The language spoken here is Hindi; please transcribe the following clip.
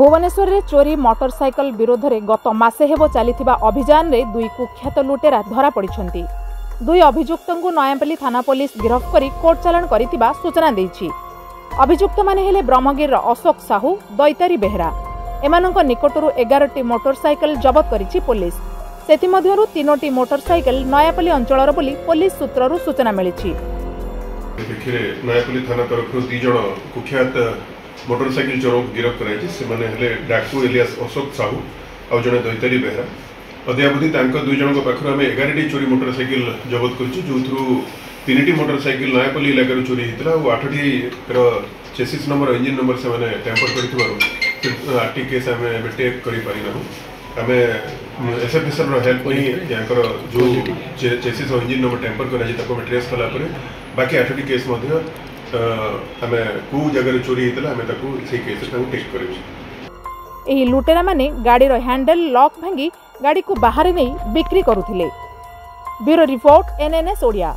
ଭୁବନେଶ୍ୱରରେ ଚୋରି ମଟରସାଇକେଲ ବିରୋଧରେ ଗତ ମାସେ ହେବ ଚାଲିଥିବା ଅଭିଯାନରେ ଦୁଇ କୁଖ୍ୟାତ ଲୁଟେରା ଧରାପଡ଼ିଛନ୍ତି ଦୁଇ ଅଭିଯୁକ୍ତଙ୍କୁ ନୟାପଲ୍ଲୀ ଥାନା ପୋଲିସ ଗିରଫ କରି କୋର୍ଟ ଚାଲାଣ କରିଥିବା ସୂଚନା ଦେଇଛି ଅଭିଯୁକ୍ତମାନେ ହେଲେ ବ୍ରହ୍ମଗିରିର ଅଶୋକ ସାହୁ ଦୈତାରୀ ବେହେରା ଏମାନଙ୍କ ନିକଟରୁ ଏଗାରଟି ମୋଟରସାଇକେଲ ଜବତ କରିଛି ପୋଲିସ ସେଥିମଧ୍ୟରୁ ତିନୋଟି ମୋଟରସାଇକେଲ ନୟାପଲ୍ଲୀ ଅଞ୍ଚଳର ବୋଲି ପୋଲିସ ସୂତ୍ରରୁ ସୂଚନା ମିଳିଛି ନୟାପଲ୍ଲୀ ଥାନା ତରଫରୁ ଦୁଇ ଜଣ କୁଖ୍ୟାତ मोटरसाइकिल चोर को गिरफ्तार होने डाकू एलिया अशोक साहू आउ जे दैतरी बेहरा अद्यावधि दुईजों पाखु आम एगार चोरी मोटरसाइकिल जबत करूँ तीन टी मोटरसाइकिल नयापल्ली इलाकर चोरी होता और आठटी चेसीस नंबर इंजिन नंबर से टैंपर कर आर केस आम टेक करूँ आम एस एफ एस एल रेल्प नहीं जो चेसीस इंजिन नंबर टैंपर कर ट्रेस कलापर बाकी आठटी केस અમે કુ જગર ચોરી એટલે અમે તકુ ઠીકે છે સ્ને ટિક કરી છી ઈ લૂટેરા માને ગાડી રો હેન્ડલ લોક ભાંગી ગાડી કુ બહાર નેઈ विक्री કરુતલે બ્યુરો રિપોર્ટ એનએનએસ ઓડિયા